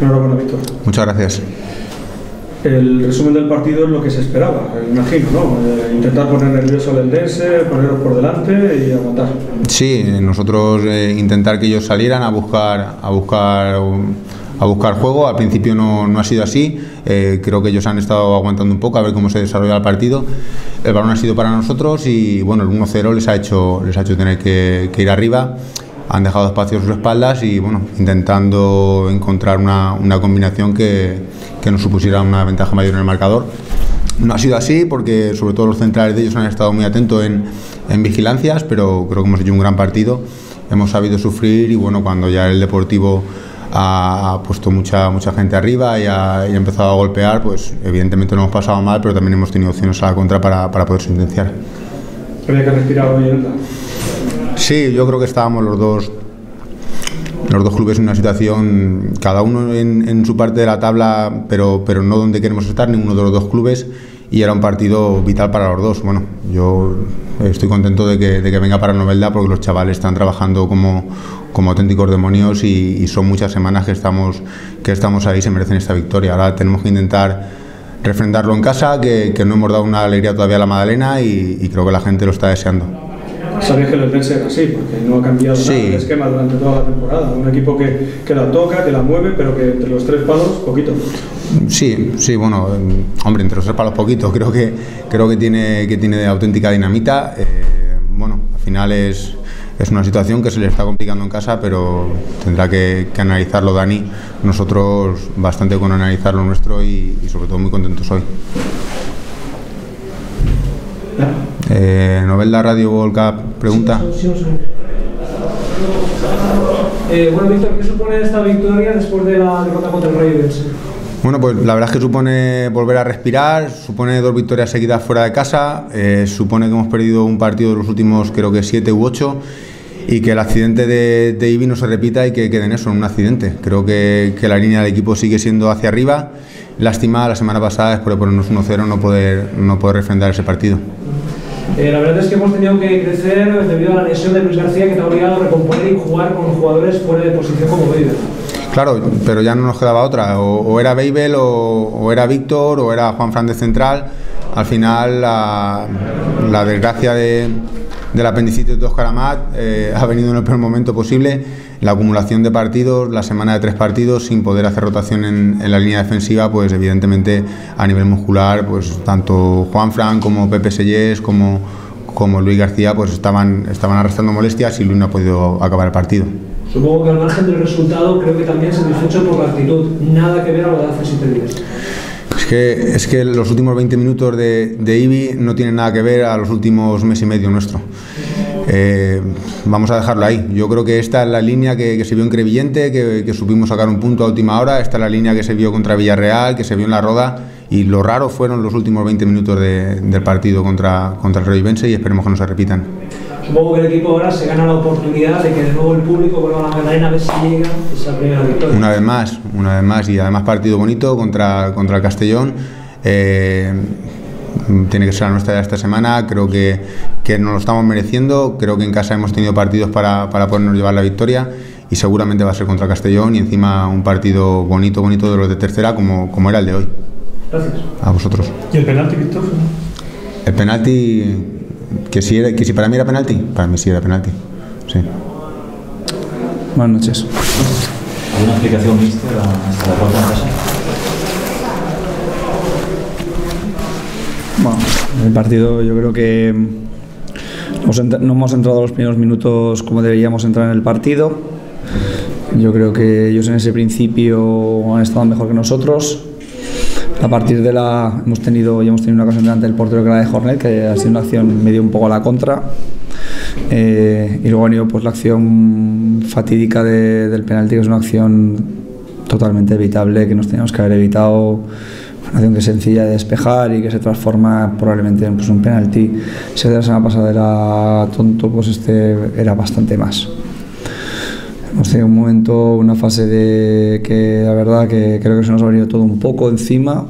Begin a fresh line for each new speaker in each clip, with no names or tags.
Enhorabuena, Víctor.
Muchas gracias.
El resumen del partido es lo que se esperaba, imagino, ¿no? Eh, intentar poner nervioso al Eldense, poneros por delante y aguantar.
Sí, nosotros eh, intentar que ellos salieran a buscar, a buscar, a buscar juego. Al principio no, no ha sido así. Eh, creo que ellos han estado aguantando un poco a ver cómo se desarrolla el partido. El balón ha sido para nosotros y bueno, el 1-0 les ha hecho, les ha hecho tener que, que ir arriba han dejado espacio a sus espaldas y bueno, intentando encontrar una, una combinación que, que, nos supusiera una ventaja mayor en el marcador. No ha sido así porque sobre todo los centrales de ellos han estado muy atentos en, en vigilancias, pero creo que hemos hecho un gran partido, hemos sabido sufrir y bueno, cuando ya el Deportivo ha, puesto mucha, mucha gente arriba y ha, y ha, empezado a golpear, pues evidentemente lo hemos pasado mal, pero también hemos tenido opciones a la contra para, para poder sentenciar.
Había que respirar hoy.
Sí, yo creo que estábamos los dos los dos clubes en una situación, cada uno en, su parte de la tabla, pero, pero no donde queremos estar, ninguno de los dos clubes, y era un partido vital para los dos. Bueno, yo estoy contento de que, de que venga para Novelda porque los chavales están trabajando como, como auténticos demonios y, son muchas semanas que estamos, que estamos ahí, se merecen esta victoria. Ahora tenemos que intentar refrendarlo en casa, que, no hemos dado una alegría todavía a la Madalena y creo que la gente lo está deseando
sabéis que el Eldense era así, porque no ha cambiado sí. nada el esquema durante toda la temporada. Un equipo que, que, la toca, que la mueve, pero que entre los tres palos, poquito.
Sí, sí, bueno, hombre, entre los tres palos, poquito. Creo que, creo que, tiene, que tiene auténtica dinamita. Eh, bueno, al final es, es una situación que se le está complicando en casa, pero tendrá que, que analizarlo Dani. Nosotros bastante con analizar lo nuestro y, y sobre todo muy contentos hoy. Eh, Novelda Radio Volca pregunta.
Sí, sí, sí. Eh, bueno, Víctor, ¿qué supone esta victoria después de la derrota contra el Ravens?
Bueno, pues la verdad es que supone volver a respirar, supone dos victorias seguidas fuera de casa, eh, supone que hemos perdido un partido de los últimos creo que siete u ocho y que el accidente de, de Ibi no se repita y que quede en eso, en un accidente. Creo que, que la línea del equipo sigue siendo hacia arriba. Lástima la semana pasada después de ponernos 1-0 no poder, no poder refrendar ese partido.
Eh, la verdad es que hemos tenido que crecer debido a la lesión de Luis García que te ha obligado a recomponer y jugar con jugadores fuera de posición como Babel.
Claro, pero ya no nos quedaba otra. O, era Babel, o, o, era Víctor, o era Juan Fran de Central. Al final, la, la desgracia de, del apendicitis de Oscar Amat eh, ha venido en el peor momento posible. La acumulación de partidos, la semana de tres partidos sin poder hacer rotación en, la línea defensiva, pues evidentemente a nivel muscular, pues tanto Juan Fran como Pepe Sellés como, como Luis García pues estaban, estaban arrastrando molestias y Luis no ha podido acabar el partido.
Supongo que al margen del resultado creo que también satisfecho por la actitud, nada que ver a lo de hace siete días.
Es que, es que los últimos 20 minutos de, de Ibi no tienen nada que ver a los últimos mes y medio nuestro. Eh, vamos a dejarlo ahí. Yo creo que esta es la línea que, se vio en Crevillente, que, supimos sacar un punto a última hora. Esta es la línea que se vio contra Villarreal, que se vio en la Roda. Y lo raro fueron los últimos 20 minutos de, del partido contra, contra el Revivense y esperemos que no se repitan.
Supongo que el equipo ahora se gana la oportunidad de que de nuevo el público vuelva a la Magdalena a ver si llega esa primera victoria.
Una vez más, una vez más. Y además partido bonito contra, contra el Castellón. Eh, tiene que ser la nuestra de esta semana, creo que, que nos lo estamos mereciendo, creo que en casa hemos tenido partidos para, para podernos llevar la victoria y seguramente va a ser contra Castellón y encima un partido bonito, bonito de los de tercera como, como era el de hoy.
Gracias.
A vosotros.
¿Y el penalti, Víctor?
El penalti, que si, era, que si para mí era penalti, para mí sí era penalti. Sí.
Buenas noches.
¿Alguna explicación, mister, a esta derrota en casa?
Bueno, el partido yo creo que no hemos entrado los primeros minutos como deberíamos entrar en el partido. Yo creo que ellos en ese principio han estado mejor que nosotros. A partir de la hemos tenido ya hemos tenido una ocasión delante del portero que era de Hornet, que ha sido una acción medio un poco a la contra. Eh, y luego ha venido pues la acción fatídica de, del penalti, que es una acción totalmente evitable, que nos teníamos que haber evitado una acción que es sencilla de despejar y que se transforma probablemente en pues, un penalti. Si de la semana pasada era tonto, pues este era bastante más. Hemos tenido un momento, una fase de que la verdad que creo que se nos ha venido todo un poco encima.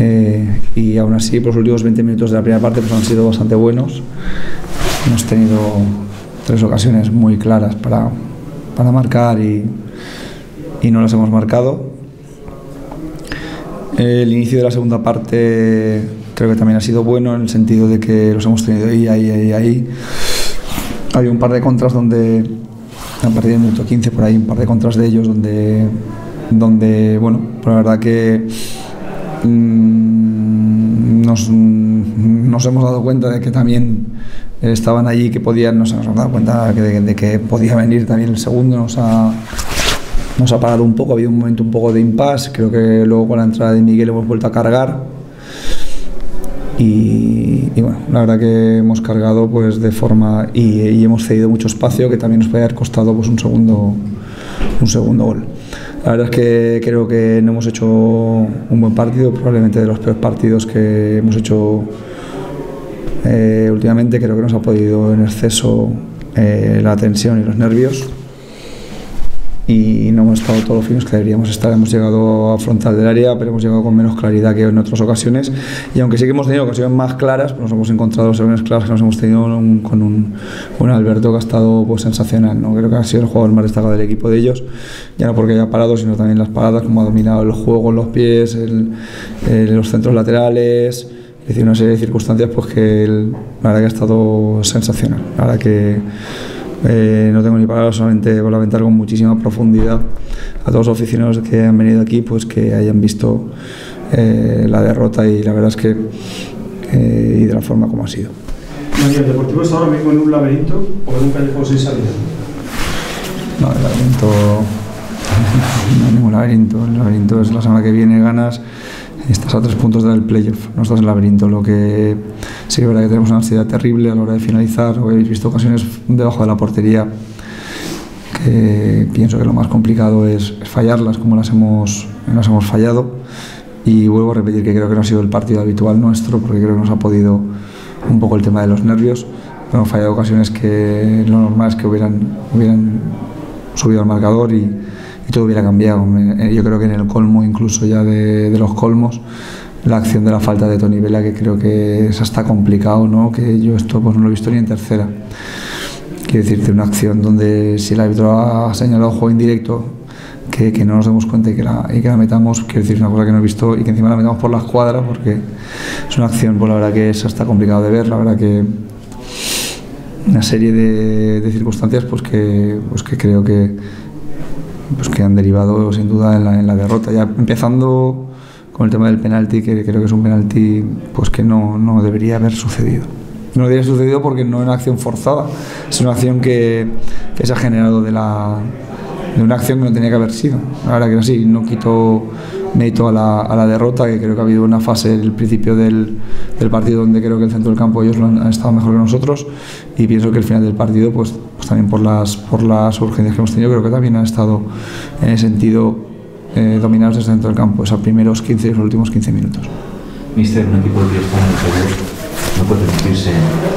Eh, y aún así, pues, los últimos 20 minutos de la primera parte pues, han sido bastante buenos. Hemos tenido tres ocasiones muy claras para, para marcar y, y no las hemos marcado. El inicio de la segunda parte creo que también ha sido bueno en el sentido de que los hemos tenido ahí, ahí, ahí, ahí. Hay un par de contras donde, a partir del minuto 15, por ahí, un par de contras de ellos donde, donde bueno, pues la verdad que mmm, nos, nos, hemos dado cuenta de que también estaban allí, que podían, nos hemos dado cuenta de, de que podía venir también el segundo, nos ha, nos ha parado un poco, ha habido un momento un poco de impasse, creo que luego con la entrada de Miguel hemos vuelto a cargar y, y, bueno, la verdad que hemos cargado pues de forma y, y, hemos cedido mucho espacio que también nos puede haber costado pues un segundo un segundo gol. La verdad es que creo que no hemos hecho un buen partido, probablemente de los peores partidos que hemos hecho eh, últimamente. Creo que nos ha podido en exceso eh, la tensión y los nervios y no hemos estado todos los finos que deberíamos estar. Hemos llegado a frontal del área, pero hemos llegado con menos claridad que en otras ocasiones. Y aunque sí que hemos tenido ocasiones más claras, pues nos hemos encontrado ocasiones claras que nos hemos tenido un, con un, un, Alberto que ha estado pues, sensacional. ¿no? Creo que ha sido el jugador más destacado del equipo de ellos, ya no porque haya parado, sino también las paradas, como ha dominado el juego los pies, el, el, los centros laterales. Es decir, una serie de circunstancias pues que el, la verdad que ha estado sensacional. La verdad que eh, no tengo ni palabras, solamente con lamentar con muchísima profundidad a todos los aficionados que han venido aquí, pues que hayan visto eh, la derrota y la verdad es que eh, y de la forma como ha sido.
María, ¿el Deportivo está ahora mismo en un laberinto o en un callejón sin salida?
No, el laberinto no hay ningún laberinto. El laberinto es la semana que viene ganas estás a tres puntos del playoff, no estás en el laberinto. Lo que sí que es verdad que tenemos una ansiedad terrible a la hora de finalizar. Hoy habéis visto ocasiones debajo de la portería que pienso que lo más complicado es, es fallarlas como las hemos, las hemos fallado. Y vuelvo a repetir que creo que no ha sido el partido habitual nuestro, porque creo que nos ha podido un poco el tema de los nervios. Pero hemos fallado ocasiones que lo normal es que hubieran, hubieran subido al marcador y, y todo hubiera cambiado. Yo creo que en el colmo, incluso ya de, de, los colmos, la acción de la falta de Tony Vela, que creo que es hasta complicado, ¿no? que yo esto pues, no lo he visto ni en tercera. Quiero decirte, una acción donde si el árbitro ha señalado juego indirecto, que, que, no nos demos cuenta y que, la, y que la metamos, quiero decir, una cosa que no he visto y que encima la metamos por la escuadra, porque es una acción, pues la verdad que es hasta complicado de ver, la verdad que una serie de, circunstancias pues que, pues que creo que, pues que han derivado sin duda en la, derrota. Ya empezando con el tema del penalti, que creo que es un penalti pues que no, no debería haber sucedido. No debería haber sucedido porque no es una acción forzada, es una acción que, que se ha generado de, la, de una acción que no tenía que haber sido. Verdad que así, no quito mérito a la, a la derrota, que creo que ha habido una fase, el principio del, del partido, donde creo que el centro del campo ellos lo han, han, estado mejor que nosotros, y pienso que el final del partido, pues, pues también por las, por las urgencias que hemos tenido, creo que también han estado en ese sentido eh, dominados desde dentro del campo, esos primeros 15 y los últimos 15 minutos.
Mister, un equipo que está en el seguro no puede permitirse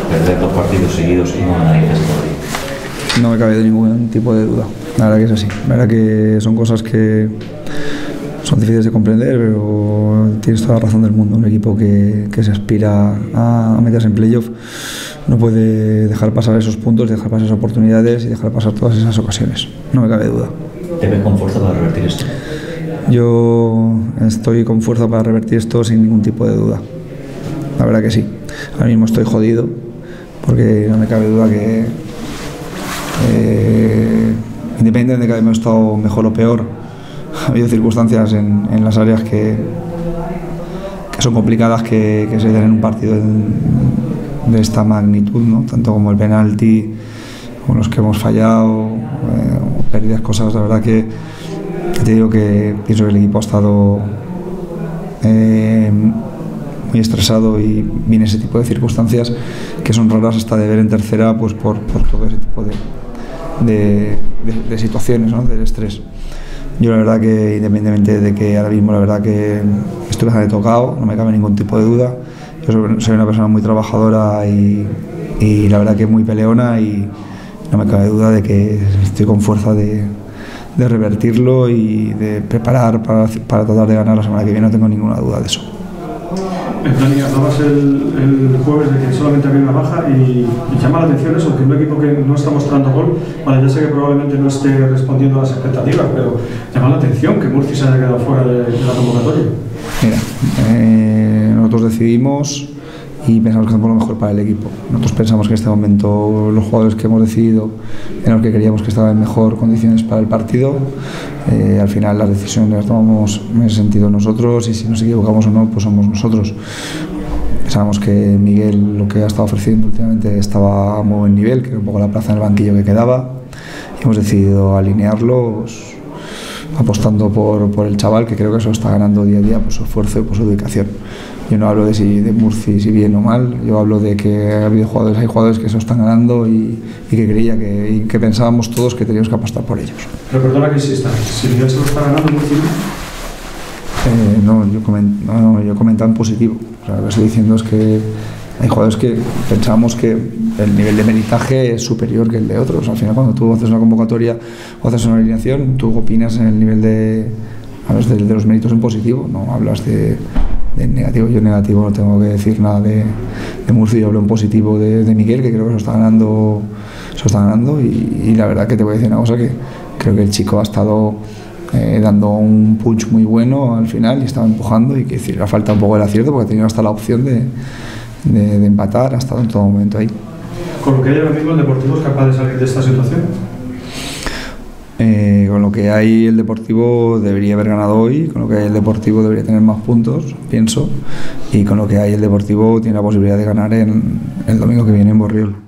perder dos partidos seguidos y no analizas todavía.
No me cabe de ningún tipo de duda. La verdad que es así. La verdad que son cosas que son difíciles de comprender, pero tienes toda la razón del mundo. Un equipo que, que se aspira a, a meterse en playoff no puede dejar pasar esos puntos, dejar pasar esas oportunidades y dejar pasar todas esas ocasiones. No me cabe duda.
¿Te ves con fuerza para revertir esto?
Yo estoy con fuerza para revertir esto sin ningún tipo de duda. La verdad que sí. Ahora mismo estoy jodido porque no me cabe duda que eh, independientemente de que hayamos estado mejor o peor, ha habido circunstancias en, las áreas que, que, son complicadas que, se den en un partido de, esta magnitud, ¿no? tanto como el penalti, como los que hemos fallado, eh, pérdidas, cosas, la verdad que te digo que pienso que el equipo ha estado eh, muy estresado y viene ese tipo de circunstancias que son raras hasta de ver en tercera pues por, por todo ese tipo de, de, de, de situaciones, ¿no? del estrés. Yo la verdad que independientemente de que ahora mismo la verdad que estoy bastante tocado, no me cabe ningún tipo de duda. Yo soy una persona muy trabajadora y, y la verdad que muy peleona y no me cabe duda de que estoy con fuerza de, de revertirlo y de preparar para, para tratar de ganar la semana que viene, no tengo ninguna duda de eso.
En plan, y hablabas el, el, jueves de que solamente había una baja y, y, llama la atención eso, que un equipo que no está mostrando gol, vale, ya sé que probablemente no esté respondiendo a las expectativas, pero llama la atención que Murci se haya quedado fuera de, de la convocatoria.
Mira, eh, nosotros decidimos y pensamos que hacemos lo mejor para el equipo. Nosotros pensamos que en este momento los jugadores que hemos decidido en los que queríamos que estaban en mejor condiciones para el partido, eh, al final las decisiones las tomamos en ese sentido nosotros y si nos equivocamos o no, pues somos nosotros. Pensábamos que Miguel lo que ha estado ofreciendo últimamente estaba a muy buen nivel, que era un poco la plaza en el banquillo que quedaba y hemos decidido alinearlos apostando por, por el chaval que creo que eso está ganando día a día por su esfuerzo y por su dedicación. Yo no hablo de si de Murci si bien o mal, yo hablo de que ha habido jugadores, hay jugadores que se están ganando y, y que creía que, y que pensábamos todos que teníamos que apostar por ellos.
Pero perdona que insista, si Miguel se lo está ganando Murci
eh, no, yo coment, no, yo comentaba en positivo. O sea, lo que estoy diciendo es que hay jugadores que pensamos que el nivel de meritaje es superior que el de otros. Al final, cuando tú haces una convocatoria o haces una alineación, tú opinas en el nivel de, hablas de, de los méritos en positivo, no hablas de, de negativo. Yo negativo no tengo que decir nada de, de Murcia, yo hablo en positivo de, Miguel, que creo que se está ganando, está ganando y, la verdad que te voy a decir una cosa que creo que el chico ha estado eh, dando un punch muy bueno al final y estaba empujando y que decir, le falta un poco el acierto porque ha tenido hasta la opción de, de, de empatar, ha estado en todo momento ahí.
¿Con lo que hay ahora mismo el Deportivo es capaz de salir de esta situación?
Eh, con lo que hay el Deportivo debería haber ganado hoy, con lo que hay el Deportivo debería tener más puntos, pienso, y con lo que hay el Deportivo tiene la posibilidad de ganar en el domingo que viene en Borriol.